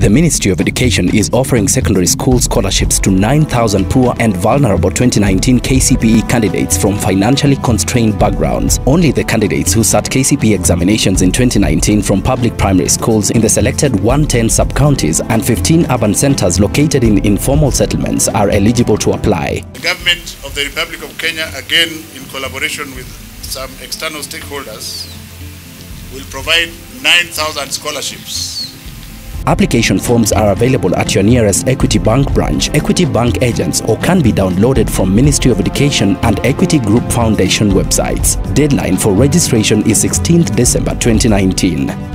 The Ministry of Education is offering secondary school scholarships to 9,000 poor and vulnerable 2019 KCPE candidates from financially constrained backgrounds. Only the candidates who sat KCPE examinations in 2019 from public primary schools in the selected 110 sub-counties and 15 urban centers located in informal settlements are eligible to apply. The government of the Republic of Kenya, again in collaboration with some external stakeholders, will provide 9,000 scholarships Application forms are available at your nearest Equity Bank branch, Equity Bank agents, or can be downloaded from Ministry of Education and Equity Group Foundation websites. Deadline for registration is 16th December 2019.